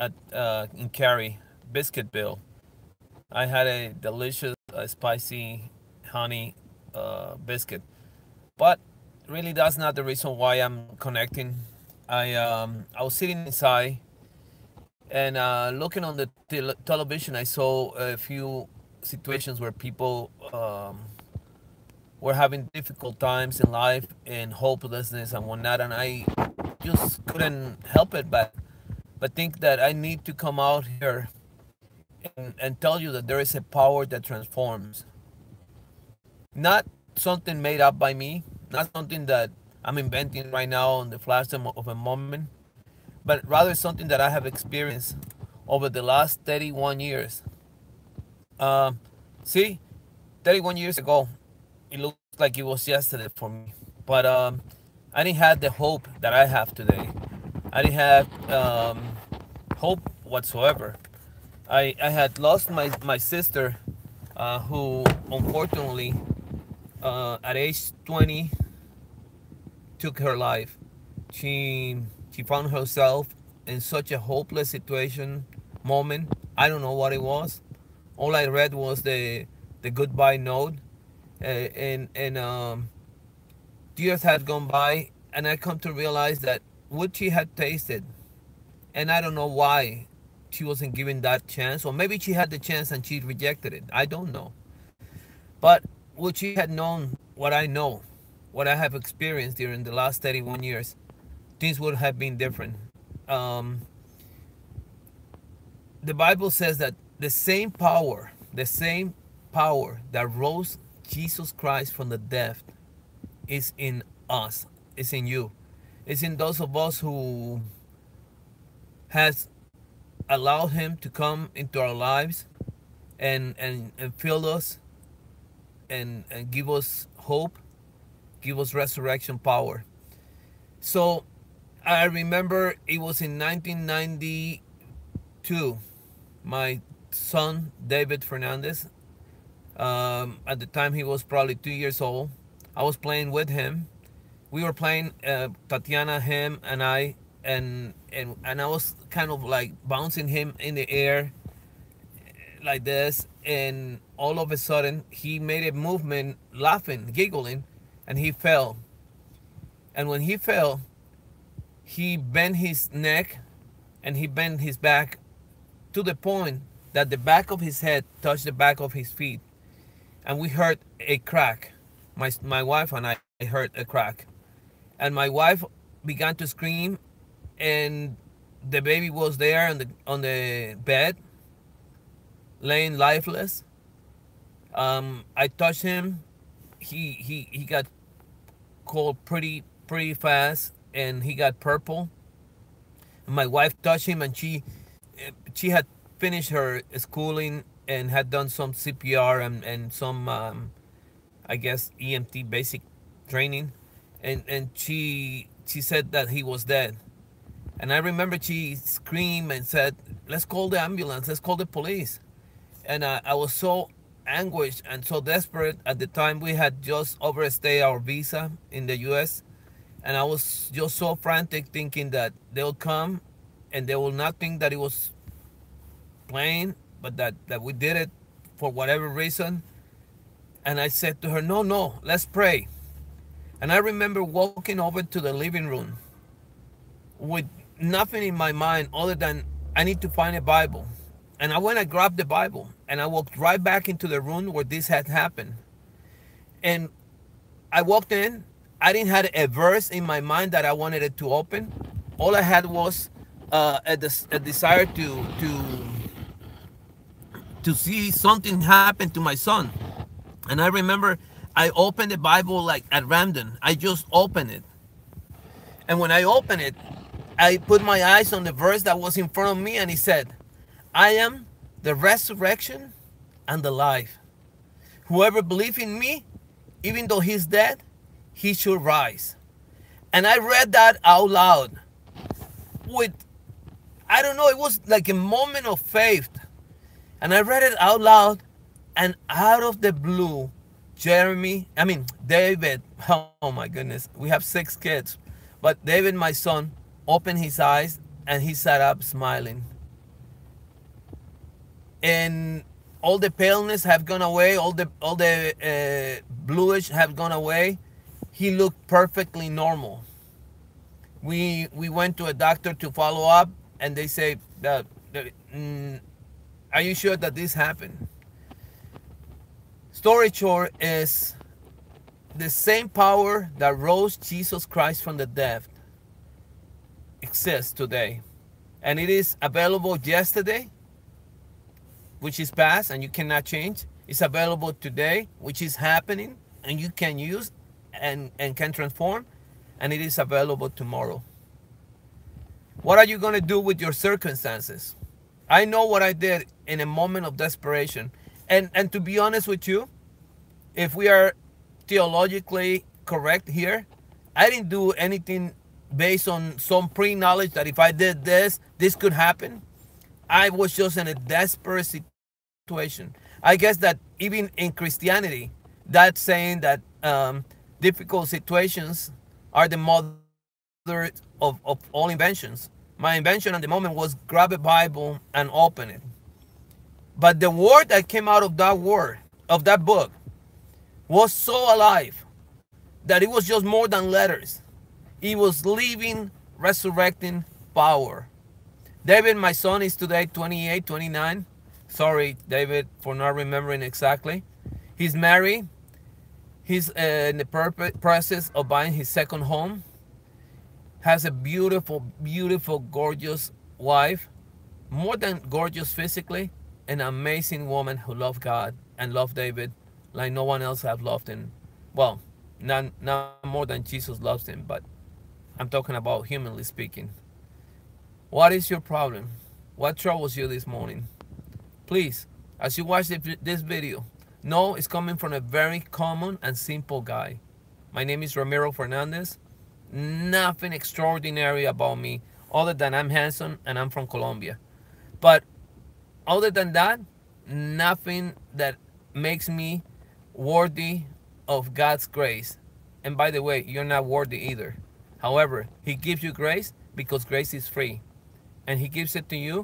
at uh, in Cary, Biscuitville. I had a delicious, uh, spicy honey uh, biscuit, but really that's not the reason why I'm connecting. I um, I was sitting inside and uh, looking on the tel- television. I saw a few situations where people um, were having difficult times in life and hopelessness and whatnot, and I just couldn't help it but but think that I need to come out here and, and tell you that there is a power that transforms. Not something made up by me, not something that I'm inventing right now on the flash of a moment, but rather something that I have experienced over the last 31 years. Uh, see, 31 years ago, it looked like it was yesterday for me, but um, I didn't have the hope that I have today. I didn't have um, hope whatsoever. I, I had lost my, my sister, uh, who unfortunately, uh, at age 20, took her life. She she found herself in such a hopeless situation moment. I don't know what it was. All I read was the the goodbye note, uh, and and um, years had gone by, and I come to realize that what she had tasted, and I don't know why she wasn't given that chance, or maybe she had the chance and she rejected it. I don't know. But would she had known what I know, what I have experienced during the last 31 years, things would have been different. Um, the Bible says that the same power, the same power that rose Jesus Christ from the dead is in us, is in you. It's in those of us who has allowed him to come into our lives and and, and fill us and, and give us hope, give us resurrection power. So I remember it was in 1992. My son, David Fernandez, um, at the time he was probably two years old. I was playing with him. We were playing, uh, Tatiana, him, and I, and and and I was kind of like bouncing him in the air like this, and all of a sudden he made a movement, laughing, giggling, and he fell. And when he fell, he bent his neck and he bent his back to the point that the back of his head touched the back of his feet. And we heard a crack. My, my wife and I heard a crack. And my wife began to scream and the baby was there on the on the bed laying lifeless um, i touched him he he he got cold pretty pretty fast and he got purple. My wife touched him, and she she had finished her schooling and had done some CPR and and some um, I guess EMT basic training, and and she she said that he was dead. And I remember she screamed and said, "Let's call the ambulance. Let's call the police." And I, I was so anguished and so desperate at the time. We had just overstayed our visa in the U.S and I was just so frantic thinking that they'll come and they will not think that it was playing, but that, that we did it for whatever reason. And I said to her, No, no, let's pray. And I remember walking over to the living room with nothing in my mind other than I need to find a Bible. And I went and grabbed the Bible and I walked right back into the room where this had happened. And I walked in I didn't have a verse in my mind that I wanted it to open. All I had was uh, a, des- a desire to to to see something happen to my son. And I remember I opened the Bible like at random. I just opened it. And when I opened it, I put my eyes on the verse that was in front of me and he said, I am the resurrection and the life. Whoever believes in me, even though he's dead, he should rise. And I read that out loud with, I don't know, it was like a moment of faith. And I read it out loud, and out of the blue, Jeremy, I mean, David, oh my goodness, we have six kids. But David, my son, opened his eyes and he sat up smiling. and all the paleness have gone away, all the all the uh, bluish have gone away. He looked perfectly normal. We we went to a doctor to follow up, and they say that, mm, are you sure that this happened? Story short is the same power that rose Jesus Christ from the dead exists today. And it is available yesterday, which is past and you cannot change. It's available today, which is happening and you can use and, and can transform. And it is available tomorrow. What are you going to do with your circumstances? I know what I did in a moment of desperation. And, and to be honest with you, if we are theologically correct here, I didn't do anything based on some pre-knowledge that if I did this, this could happen. I was just in a desperate situation. I guess that even in Christianity, that saying that um, difficult situations are the mother of, of all inventions. My invention at the moment was grab a Bible and open it. But the word that came out of that word, of that book, was so alive that it was just more than letters. He was living, resurrecting power. David, my son, is today 28, 29. Sorry, David, for not remembering exactly. He's married. He's uh, in the process of buying his second home. Has a beautiful, beautiful, gorgeous wife. More than gorgeous physically, an amazing woman who loved God and loved David like no one else have loved him. Well, not, not more than Jesus loves him, but I'm talking about humanly speaking. What is your problem? What troubles you this morning? Please, as you watch this video, know it's coming from a very common and simple guy. My name is Ramiro Fernandez. Nothing extraordinary about me other than I'm handsome and I'm from Colombia. But other than that, nothing that makes me worthy of God's grace. And by the way, you're not worthy either. However, He gives you grace because grace is free. And He gives it to you